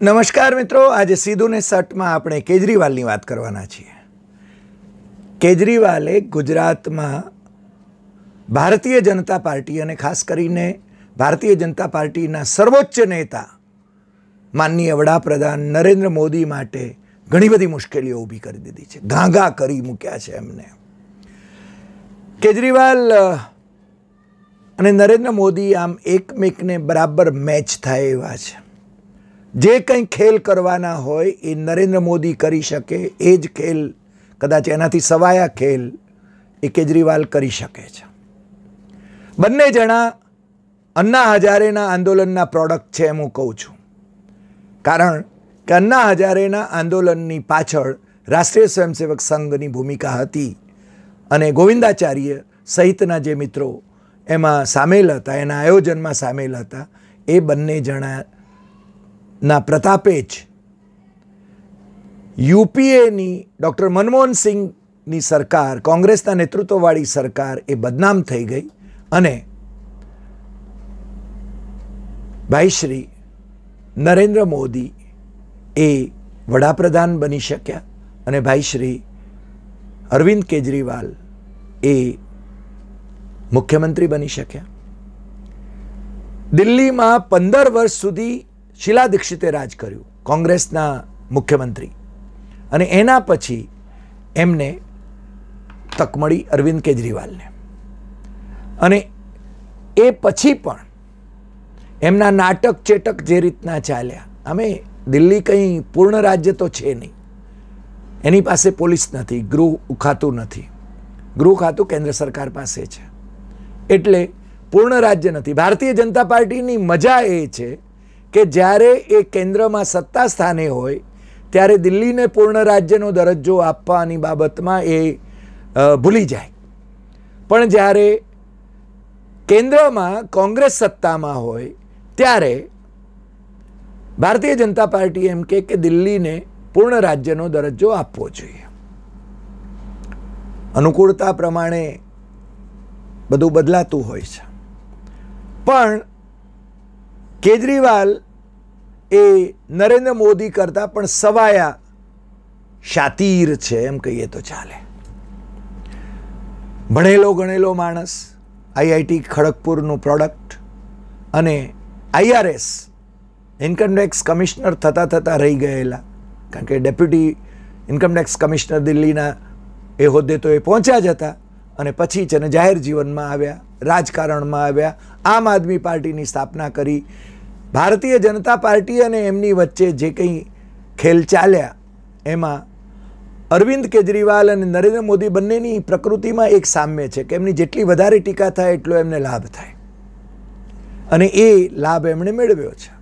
નમસ્કાર મિત્રો, આજે સીધુને સટમાં આપણે કેજરીવાલની વાત કરવાના છીએ. કેજરીવાલે ગુજરાતમાં ભારતીય જનતા પાર્ટી અને ખાસ કરીને ભારતીય જનતા પાર્ટીના સર્વોચ્ચ નેતા, માનનીય વડાપ્રધાન નરેન્દ્ર મોદી માટે ઘણી બધી મુશ્કેલીઓ ઊભી કરી દીધી છે. ગાંગા કરી મૂક્યા છે એમને. કેજરીવાલ અને નરેન્દ્ર મોદી આમ એકમેકને બરાબર મેચ થાય એવા છે. જે કંઈ ખેલ કરવાના હોય એ નરેન્દ્ર મોદી કરી શકે, એ જ ખેલ, કદાચ એનાથી સવાયા ખેલ એ કેજરીવાલ કરી શકે છે. બંને જણા અન્ના હજારેના આંદોલનના પ્રોડક્ટ છે એમ હું કહું છું. કારણ કે અન્ના હજારેના આંદોલનની પાછળ રાષ્ટ્રીય સ્વયંસેવક સંઘની ભૂમિકા હતી અને ગોવિંદાચાર્ય સહિતના જે મિત્રો એમાં સામેલ હતા, એના આયોજનમાં સામેલ હતા, એ બંને જણા ના, પ્રતાપે જ. યુપીએની ડૉક્ટર મનમોહન સિંહની સરકાર, કોંગ્રેસના નેતૃત્વવાળી સરકાર એ બદનામ થઈ ગઈ અને ભાઈ શ્રી નરેન્દ્ર મોદી એ વડાપ્રધાન બની શક્યા અને ભાઈ શ્રી અરવિંદ કેજરીવાલ એ મુખ્યમંત્રી બની શક્યા. દિલ્હીમાં પંદર વર્ષ સુધી શીલા દીક્ષિતે રાજ કર્યું કોંગ્રેસના મુખ્યમંત્રી. અને એના પછી એમને તક મળી અરવિંદ કેજરીવાલને. અને એ પછી પણ એમના નાટક ચેટક જે રીતના ચાલ્યા, અમે દિલ્હી કંઈ પૂર્ણ રાજ્ય તો છે નહીં. એની પાસે પોલીસ નથી, ગૃહ ખાતું નથી. ગૃહ ખાતું કેન્દ્ર સરકાર પાસે છે. એટલે પૂર્ણ રાજ્ય નથી. ભારતીય જનતા પાર્ટીની મજા એ છે કે જ્યારે એ કેન્દ્રમાં સત્તા સ્થાને હોય, ત્યારે દિલ્હીને પૂર્ણ રાજ્યનો દરજ્જો આપવાની બાબતમાં એ ભૂલી જાય. પણ જ્યારે કેન્દ્રમાં કોંગ્રેસ સત્તામાં હોય, ત્યારે ભારતીય જનતા પાર્ટી એમ કે કે દિલ્હીને પૂર્ણ રાજ્યનો દરજ્જો આપવો જોઈએ. અનુકૂળતા પ્રમાણે બધું બદલાતું હોય છે. પણ કેજરીવાલ એ નરેન્દ્ર મોદી કરતાં પણ સવાયા શાતીર છે, એમ કહીએ તો ચાલે. ભણેલો, ગણેલો માણસ, આઈઆઈટી ખડગપુરનું પ્રોડક્ટ અને આઈઆરએસ ઇન્કમટેક્સ કમિશનર થતાં થતાં રહી ગયેલા. કારણ કે ડેપ્યુટી ઇન્કમટેક્સ કમિશનર દિલ્હીના એ હોદ્દે તો એ પહોંચ્યા જ હતા અને પછી છે એને જાહેર જીવનમાં આવ્યા, રાજકારણમાં આવ્યા, આમ આદમી પાર્ટીની સ્થાપના કરી. ભારતીય જનતા પાર્ટી અને એમની વચ્ચે જે કંઈ ખેલ ચાલ્યા, એમાં અરવિંદ કેજરીવાલ અને નરેન્દ્ર મોદી બંનેની પ્રકૃતિમાં એક સામ્ય છે કે એમની જેટલી વધારે ટીકા થાય એટલો એમને લાભ થાય. અને એ લાભ એમણે મેળવ્યો છે.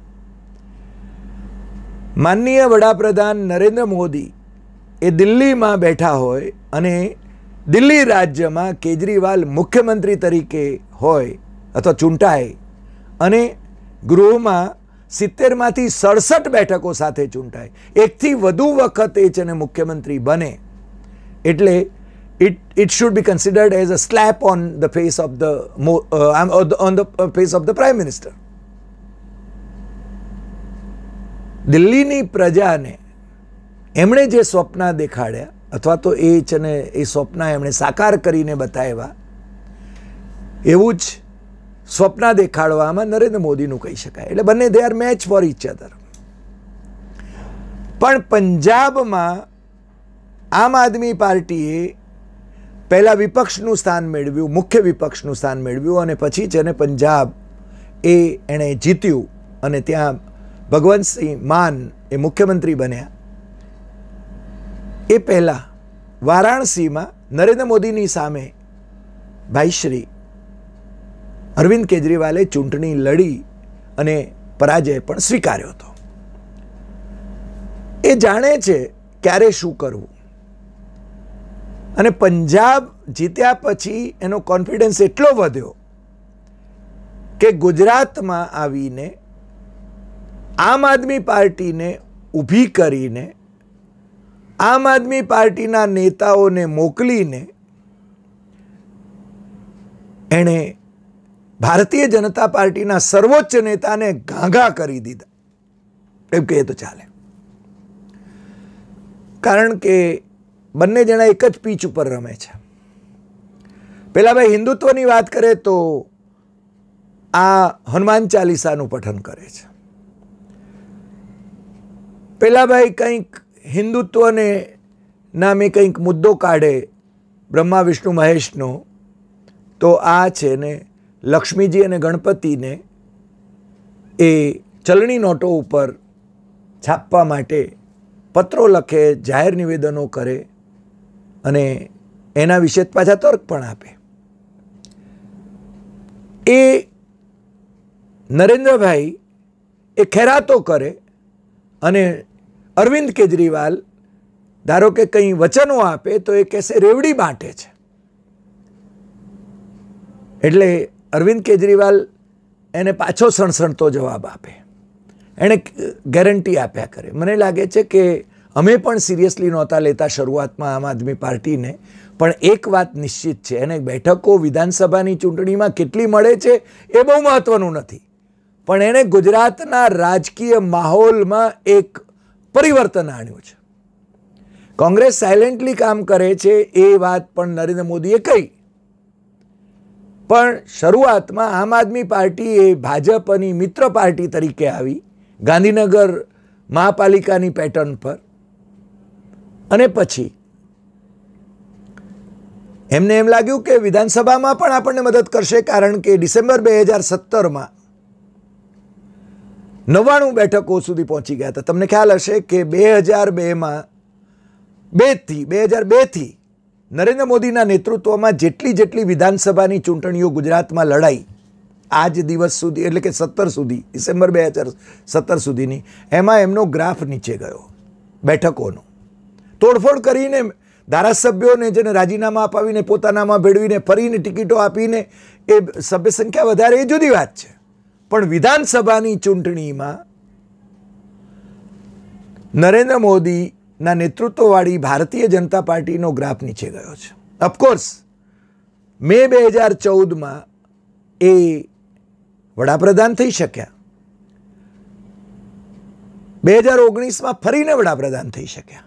માનનીય વડાપ્રધાન નરેન્દ્ર મોદી એ દિલ્હીમાં બેઠા હોય અને દિલ્હી રાજ્યમાં કેજરીવાલ મુખ્યમંત્રી તરીકે હોય અથવા ચૂંટાય અને ગૃહમાં સિત્તેરમાંથી સડસઠ બેઠકો સાથે ચૂંટાય. એકથી વધુ વખત એ છે ને મુખ્યમંત્રી બને. એટલે it it should be considered as a slap on the face of the on the face of the prime minister દિલ્હીની પ્રજાને એમણે જે સ્વપ્ન દેખાડ્યા, અથવા તો એ છે ને એ સ્વપ્ન એમણે સાકાર કરીને બતાવ્યા, એવું જ સ્વપ્ન દેખાડવામાં નરેન્દ્ર મોદીનું કહી શકાય. એટલે બંને they are match for each other પણ પંજાબમાં આમ આદમી પાર્ટીએ પહેલાં વિપક્ષનું સ્થાન મેળવ્યું, મુખ્ય વિપક્ષનું સ્થાન મેળવ્યું અને પછી છે ને પંજાબ એ એણે જીત્યું અને ત્યાં ભગવંતસિંહ માન એ મુખ્યમંત્રી બન્યા. એ પહેલાં વારાણસીમાં નરેન્દ્ર મોદીની સામે ભાઈશ્રી અરવિંદ કેજરીવાલે ચૂંટણી લડી અને પરાજય પણ સ્વીકાર્યો હતો. એ જાણે છે ક્યારે શું કરવું. અને પંજાબ જીત્યા પછી એનો કોન્ફિડન્સ એટલો વધ્યો કે ગુજરાતમાં આવીને આમ આદમી પાર્ટીને ઊભી કરીને, આમ આદમી પાર્ટીના નેતાઓને મોકલીને એણે ભારતીય જનતા પાર્ટીના સર્વોચ્ચ નેતાને ઘાઘા કરી દીધા. એમ કહીએ તો ચાલે. કારણ કે બંને જણા એક જ પીચ ઉપર રમે છે. પહેલાં ભાઈ હિન્દુત્વની વાત કરે તો આ હનુમાન ચાલીસાનું પઠન કરે છે. પહેલાં ભાઈ કંઈક હિન્દુત્વને નામે કંઈક મુદ્દો કાઢે બ્રહ્મા, વિષ્ણુ, મહેશનો, તો આ છે ને લક્ષ્મીજી અને ગણપતિને એ ચલણી નોટો ઉપર છાપવા માટે પત્રો લખે, જાહેર નિવેદનો કરે અને એના વિશે પાછા તર્ક પણ આપે. એ નરેન્દ્રભાઈ એ ખેરાતો કરે અને અરવિંદ કેજરીવાલ ધારો કે કંઈ વચનો આપે તો એ કહેશે, રેવડી બાંટે છે. એટલે અરવિંદ કેજરીવાલ એને પાછો સણસણતો જવાબ આપે. એણે ગેરંટી આપ્યા કરે. મને લાગે છે કે અમે પણ સિરિયસલી નહોતા લેતા શરૂઆતમાં આમ આદમી પાર્ટીને, પણ એક વાત નિશ્ચિત છે, એને બેઠકો વિધાનસભાની ચૂંટણીમાં કેટલી મળે છે એ બહુ મહત્ત્વનું નથી. પણ એણે ગુજરાતના રાજકીય માહોલમાં એક પરિવર્તન આણ્યું છે. કોંગ્રેસ સાયલેન્ટલી કામ કરે છે એ વાત પણ નરેન્દ્ર મોદીએ કહી. પણ શરૂઆતમાં આમ આદમી પાર્ટી એ ભાજપની મિત્ર પાર્ટી તરીકે આવી, ગાંધીનગર મહાપાલિકાની પેટર્ન પર. અને પછી એમને એમ લાગ્યું કે વિધાનસભામાં પણ આપણને મદદ કરશે કારણ કે ડિસેમ્બર બે હજાર સત્તરમાં નવ્વાણું બેઠકો સુધી પહોંચી ગયા હતા. તમને ખ્યાલ હશે કે બે હજાર બેમાં બેથી, બે હજાર બેથી નરેન્દ્ર મોદીના નેતૃત્વમાં જેટલી જેટલી વિધાનસભાની ચૂંટણીઓ ગુજરાતમાં લડાઈ, આજ દિવસ સુધી, એટલે કે સત્તર સુધી, ડિસેમ્બર બે હજાર સત્તર સુધીની, એમાં એમનો ગ્રાફ નીચે ગયો, બેઠકોનો. તોડફોડ કરીને ધારાસભ્યોને જેને રાજીનામા અપાવીને, પોતાનામાં ભેળવીને, ફરીને ટિકિટો આપીને, એ સભ્ય સંખ્યા વધારે, એ જુદી વાત છે. પણ વિધાનસભાની ચૂંટણીમાં નરેન્દ્ર મોદીના નેતૃત્વવાળી ભારતીય જનતા પાર્ટીનો ગ્રાફ નીચે ગયો છે. ઓફકોર્સ મે બે હજાર ચૌદમાં એ વડાપ્રધાન થઈ શક્યા. બે હજાર ઓગણીસમાં ફરીને વડાપ્રધાન થઈ શક્યા.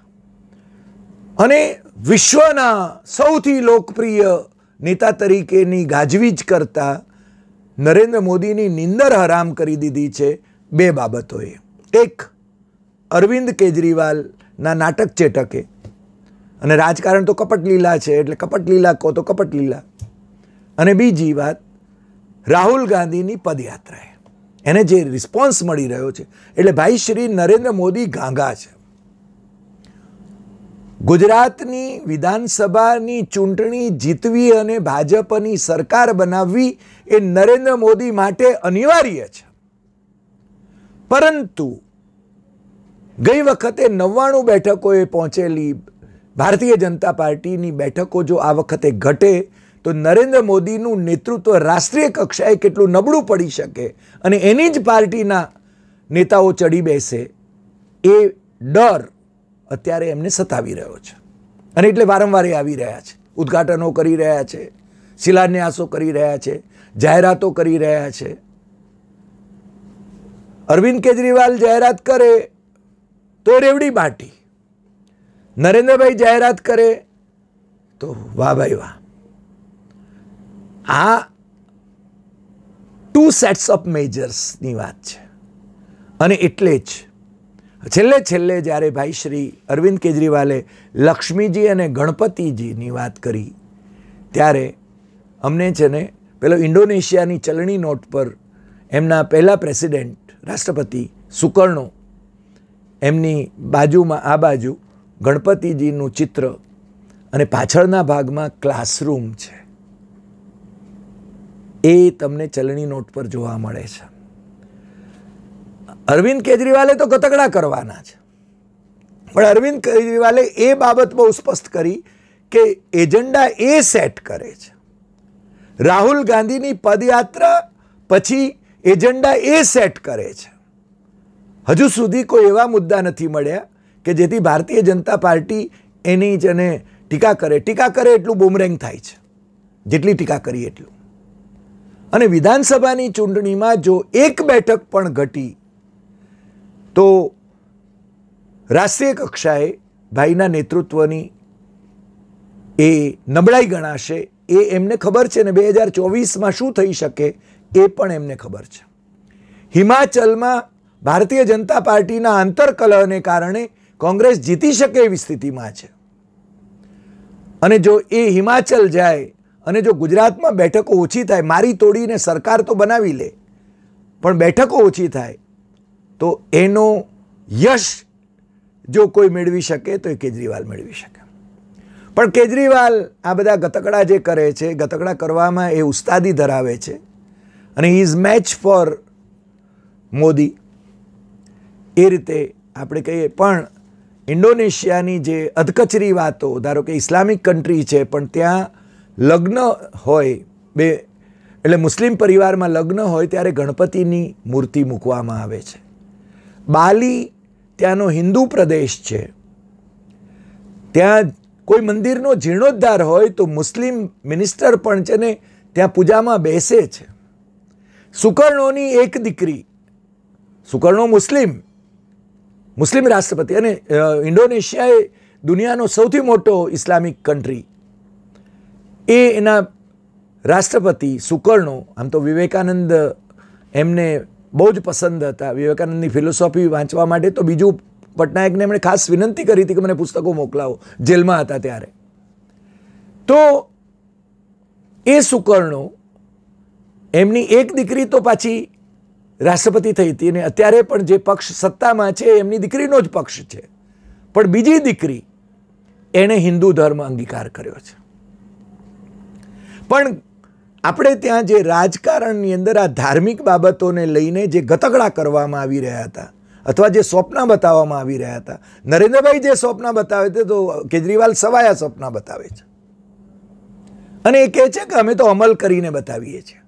અને વિશ્વના સૌથી લોકપ્રિય નેતા તરીકેની ગાજવીજ કરતા નરેન્દ્ર મોદીની નિંદર હરામ કરી દીધી છે બે બાબતોએ. એક, અરવિંદ કેજરીવાલના નાટક ચેટકે અને રાજકારણ તો કપટ લીલા છે, એટલે કપટ લીલા કહો તો કપટ લીલા. અને બીજી વાત, રાહુલ ગાંધીની પદયાત્રાએ. એને જે રિસ્પોન્સ મળી રહ્યો છે, એટલે ભાઈ શ્રી નરેન્દ્ર મોદી ગાંગા છે. ગુજરાતની વિધાનસભાની ચૂંટણી જીતવી અને ભાજપની સરકાર બનાવવી એ નરેન્દ્ર મોદી માટે અનિવાર્ય છે. પરંતુ ગઈ વખતે નવ્વાણું બેઠકોએ પહોંચેલી ભારતીય જનતા પાર્ટીની બેઠકો જો આ વખતે ઘટે, તો નરેન્દ્ર મોદીનું નેતૃત્વ રાષ્ટ્રીય કક્ષાએ કેટલું નબળું પડી શકે અને એની જ પાર્ટીના નેતાઓ ચડી બેસે, એ ડર અત્યારે એમને સતાવી રહ્યો છે. અને એટલે વારંવાર આવી રહ્યા છે. ઉદ્ઘાટનો કરી રહ્યા છે, શિલાન્યાસો કરી રહ્યા છે, જાહેરાતો કરી રહ્યા છે. અરવિંદ કેજરીવાલ જાહેરાત કરે તો રેવડી બાટી. નરેન્દ્રભાઈ જાહેરાત કરે તો વાહ ભાઈ વાહ. આ ટુ સેટ્સ ઓફ મેજર્સની વાત છે. અને એટલે જ છેલ્લે છેલ્લે જ્યારે ભાઈ શ્રી અરવિંદ કેજરીવાલે લક્ષ્મીજી અને ગણપતિજીની વાત કરી, ત્યારે અમને છે ને પેલો ઇન્ડોનેશિયાની ચલણી નોટ પર એમના પહેલાં પ્રેસિડેન્ટ રાષ્ટ્રપતિ સુકર્ણો એમની બાજુમાં, આ બાજુ ગણપતિજીનું ચિત્ર અને પાછળના ભાગમાં ક્લાસરૂમ છે. એ તમને ચલણી નોટ પર જોવા મળે છે. અરવિંદ કેજરીવાલે તો કતકડા કરવાના છે. પણ અરવિંદ કેજરીવાલે એ બાબત બહુ સ્પષ્ટ કરી કે એજન્ડા એ સેટ કરે છે. રાહુલ ગાંધીની પદયાત્રા પછી એજન્ડા એ સેટ કરે છે. હજુ સુધી કોઈ એવા મુદ્દા નથી મળ્યા કે જેથી ભારતીય જનતા પાર્ટી એની જ એને ટીકા કરે. ટીકા કરે એટલું બુમરેંગ થાય છે. જેટલી ટીકા કરીએ એટલું. અને વિધાનસભાની ચૂંટણીમાં જો એક બેઠક પણ ઘટી, તો રાષ્ટ્રીય કક્ષાએ ભાઈના નેતૃત્વની એ નબળાઈ ગણાશે. એ એમને ખબર છે ને બે હજાર ચોવીસમાં શું થઈ શકે એ પણ એમને ખબર છે. હિમાચલમાં ભારતીય જનતા પાર્ટીના આંતરકલહને કારણે કોંગ્રેસ જીતી શકે એવી સ્થિતિમાં છે. અને જો એ હિમાચલ જાય અને જો ગુજરાતમાં બેઠકો ઓછી થાય, મારી તોડીને સરકાર તો બનાવી લે, પણ બેઠકો ઓછી થાય, તો એનો યશ જો કોઈ મેળવી શકે તો એ કેજરીવાલ મેળવી શકે. પણ કેજરીવાલ આ બધા ગતકડા જે કરે છે, ગતકડા કરવામાં એ ઉસ્તાદી ધરાવે છે. અને ઇઝ મેચ ફોર મોદી. એ રીતે આપણે કહીએ, પણ ઇન્ડોનેશિયાની જે અધકચરી વાતો, ધારો કે ઇસ્લામિક કન્ટ્રી છે, પણ ત્યાં લગ્ન હોય, બે, એટલે મુસ્લિમ પરિવારમાં લગ્ન હોય ત્યારે ગણપતિની મૂર્તિ મૂકવામાં આવે છે. બાલી ત્યાંનો હિન્દુ પ્રદેશ છે. ત્યાં કોઈ મંદિરનો જીર્ણોદ્ધાર હોય તો મુસ્લિમ મિનિસ્ટર પણ છે ને ત્યાં પૂજામાં બેસે છે. સુકર્ણોની એક દીકરી, સુકર્ણો મુસ્લિમ મુસ્લિમ રાષ્ટ્રપતિ અને ઇન્ડોનેશિયા એ દુનિયાનો સૌથી મોટો ઇસ્લામિક કન્ટ્રી એ એના રાષ્ટ્રપતિ સુકર્ણો, આમ તો વિવેકાનંદ, એમને બહુ જ પસંદ હતા. વિવેકાનંદની ફિલોસોફી વાંચવા માટે તો બીજું પટનાયકને એમણે ખાસ વિનંતી કરી હતી કે મને પુસ્તકો મોકલાવો. જેલમાં હતા ત્યારે. તો એ સુકર્ણો, એમની એક દીકરી તો પાછી રાષ્ટ્રપતિ થઈ હતી અને અત્યારે પણ જે પક્ષ સત્તામાં છે, એમની દીકરીનો જ પક્ષ છે. પણ બીજી દીકરી એણે હિન્દુ ધર્મ અંગીકાર કર્યો છે. પણ આપણે ત્યાં જે રાજકારણની અંદર આ ધાર્મિક બાબતોને લઈને જે ગતકડા કરવામાં આવી રહ્યા હતા, અથવા જે સ્વપ્ન બતાવવામાં આવી રહ્યા હતા, નરેન્દ્રભાઈ જે સ્વપ્ન બતાવે છે, તો કેજરીવાલ સવાયા સ્વપ્ન બતાવે છે. અને એ કહે છે કે અમે તો અમલ કરીને બતાવીએ છીએ.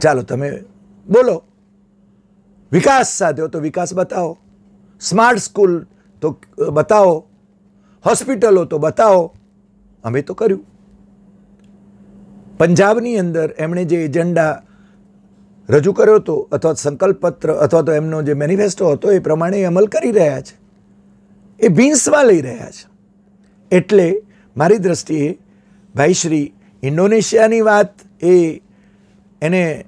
ચાલો, તમે બોલો. વિકાસ સાધ્યો તો વિકાસ બતાવો. સ્માર્ટ સ્કૂલ તો બતાવો. હોસ્પિટલો તો બતાવો. અમે તો કર્યું. પંજાબની અંદર એમણે જે એજન્ડા રજૂ કર્યો હતો, અથવા સંકલ્પપત્ર, અથવા તો એમનો જે મેનિફેસ્ટો હતો, એ પ્રમાણે અમલ કરી રહ્યા છે. એ ભીન્સમાં લઈ રહ્યા છે. એટલે મારી દ્રષ્ટિએ ભાઈશ્રી ઇન્ડોનેશિયાની વાત એ એને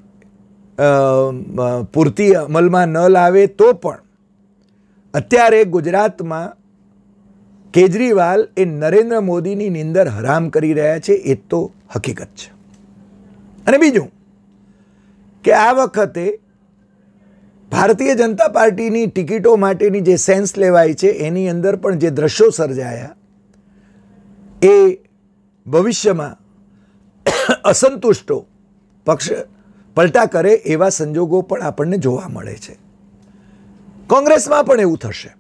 પૂરતી અમલમાં ન લાવે તો પણ અત્યારે ગુજરાતમાં કેજરીવાલ એ નરેન્દ્ર મોદીની નિંદર હરામ કરી રહ્યા છે, એ તો હકીકત છે. અને બીજું કે આ વખતે ભારતીય જનતા પાર્ટીની ટિકિટો માટેની જે સેન્સ લેવાય છે, એની અંદર પણ જે દ્રશ્યો સર્જાયા, એ ભવિષ્યમાં અસંતુષ્ટો પક્ષ પલટા કરે એવા સંજોગો પણ આપણને જોવા મળે છે. કોંગ્રેસમાં પણ એવું થશે.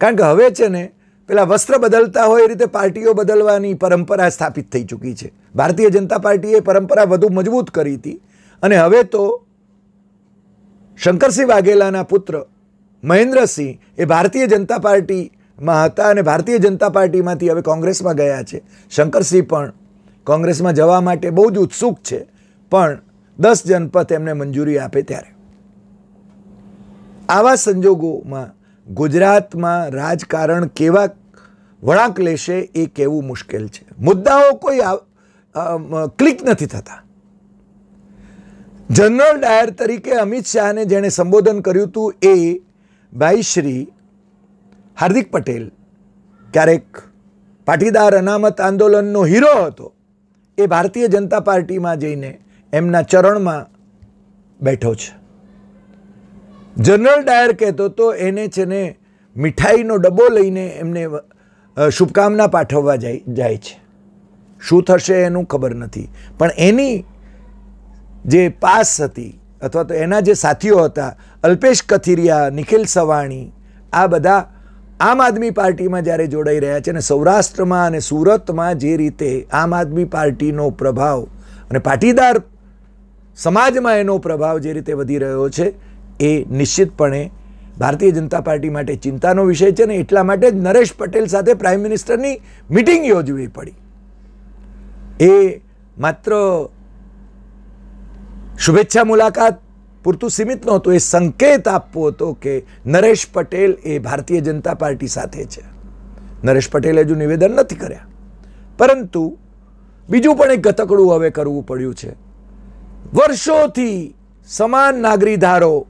કારણ કે હવે છે ને, પેલા વસ્ત્ર બદલતા હોય એ રીતે પાર્ટીઓ બદલવાની પરંપરા સ્થાપિત થઈ ચૂકી છે. ભારતીય જનતા પાર્ટીએ પરંપરા વધુ મજબૂત કરી હતી અને હવે તો શંકરસિંહ વાઘેલાના પુત્ર મહેન્દ્રસિંહ એ ભારતીય જનતા પાર્ટીમાં હતા અને ભારતીય જનતા પાર્ટીમાંથી હવે કોંગ્રેસમાં ગયા છે. શંકરસિંહ પણ કોંગ્રેસમાં જવા માટે બહુ જ ઉત્સુક છે. પણ દસ જનપથ એમને મંજૂરી આપે ત્યારે. આવા સંજોગોમાં ગુજરાતમાં રાજકારણ કેવા વળાંક લેશે એ કહેવું મુશ્કેલ છે. મુદ્દાઓ કોઈ ક્લિક નથી થતા. જનરલ ડાયર તરીકે અમિત શાહને જેણે સંબોધન કર્યું હતું એ ભાઈ શ્રી હાર્દિક પટેલ ક્યારેક પાટીદાર અનામત આંદોલનનો હીરો હતો. એ ભારતીય જનતા પાર્ટીમાં જઈને એમના ચરણમાં બેઠો છે. જનરલ ડાયર કહેતો તો એને છે ને મીઠાઈનો ડબ્બો લઈને એમને શુભકામના પાઠવવા જાય જાય છે. શું થશે એનું ખબર નથી. પણ એની જે પાસ હતી અથવા તો એના જે સાથીઓ હતા, અલ્પેશ કથિરિયા, નિખિલ સવાણી, આ બધા આમ આદમી પાર્ટીમાં જ્યારે જોડાઈ રહ્યા છે અને સૌરાષ્ટ્રમાં અને સુરતમાં જે રીતે આમ આદમી પાર્ટીનો પ્રભાવ અને પાટીદાર સમાજમાં એનો પ્રભાવ જે રીતે વધી રહ્યો છે, એ નિશ્ચિતપણે ભારતીય જનતા પાર્ટી માટે ચિંતાનો વિષય છે ને એટલા માટે જ નરેશ પટેલ સાથે પ્રાઇમ મિનિસ્ટરની મિટિંગ યોજવી પડી. એ માત્ર શુભેચ્છા મુલાકાત પૂરતું સીમિત નહોતું, એ સંકેત આપવો હતો કે નરેશ પટેલ એ ભારતીય જનતા પાર્ટી સાથે છે. નરેશ પટેલે હજુ નિવેદન નથી કર્યા. પરંતુ બીજું પણ એક ગતકડું હવે કરવું પડ્યું છે. વર્ષોથી સમાન નાગરી ધારો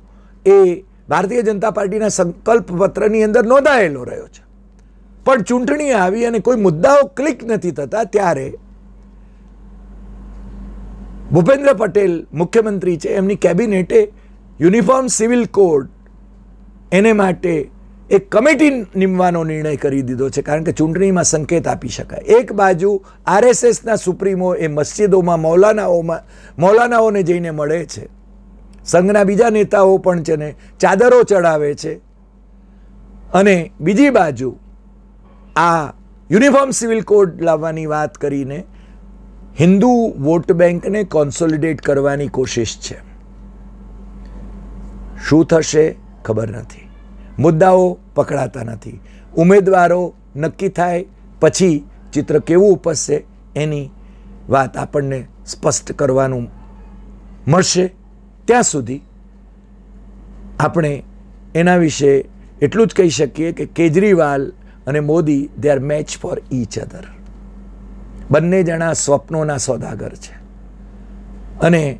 એ ભારતીય જનતા પાર્ટીના સંકલ્પ પત્રની અંદર નોંધાયેલો રહ્યો છે. પણ ચૂંટણી આવી અને કોઈ મુદ્દાઓ ક્લિક નથી થતા ત્યારે ભૂપેન્દ્ર પટેલ મુખ્યમંત્રી છે. એમની કેબિનેટે યુનિફોર્મ સિવિલ કોડ એને માટે એક કમિટી નિમવાનો નિર્ણય કરી દીધો છે, કારણ કે ચૂંટણીમાં સંકેત આપી શકાય. એક બાજુ આરએસએસના સુપ્રીમો એ મસ્જિદોમાં મૌલાનાઓમાં, મૌલાનાઓને જઈને મળે છે. સંઘના બીજા નેતાઓ પણ છે ને ચાદરો ચડાવે છે. અને બીજી બાજુ આ યુનિફોર્મ સિવિલ કોડ લાવવાની વાત કરીને હિન્દુ વોટ બેંકને કોન્સોલિડેટ કરવાની કોશિશ છે. શું થશે ખબર નથી. મુદ્દાઓ પકડાતા નથી. ઉમેદવારો નક્કી થાય, પછી ચિત્ર કેવું ઉપસશે એની વાત આપણને સ્પષ્ટ કરવાનું મળશે. ત્યાં સુધી આપણે એના વિશે એટલું જ કહી શકીએ કે કેજરીવાલ અને Modi they are match for each other બંને જણા સ્વપ્નોના સોદાગર છે. અને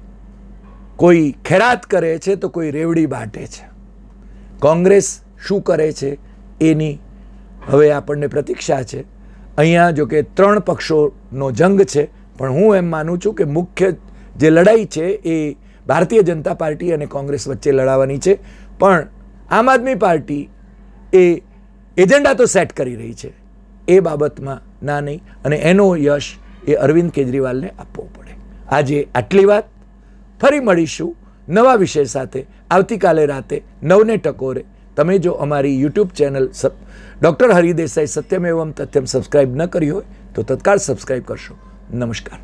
કોઈ ખેરાત કરે છે તો કોઈ રેવડી બાટે છે. કોંગ્રેસ શું કરે છે, એની હવે આપણને પ્રતીક્ષા છે. અહીંયા જો કે ત્રણ પક્ષોનો જંગ છે, પણ હું એમ માનું છું કે મુખ્ય જે લડાઈ છે એ ભારતીય જનતા પાર્ટી અને કોંગ્રેસ વચ્ચે લડાવવાની છે. પણ આમ આદમી પાર્ટી એ એજન્ડા તો સેટ કરી રહી છે. એ બાબતમાં ના નહીં, અને એનો યશ એ અરવિંદ કેજરીવાલને આપવો પડે. આજે આટલી વાત. ફરી મળીશું નવા વિષય સાથે. આવતીકાલે રાતે નવને ટકોરે. તમે જો અમારી YouTube channel doctor Hari Desai Satyam Evam Tathyam subscribe ન કરી હોય, તો તત્કાળ સબસ્ક્રાઈબ કરશો. નમસ્કાર.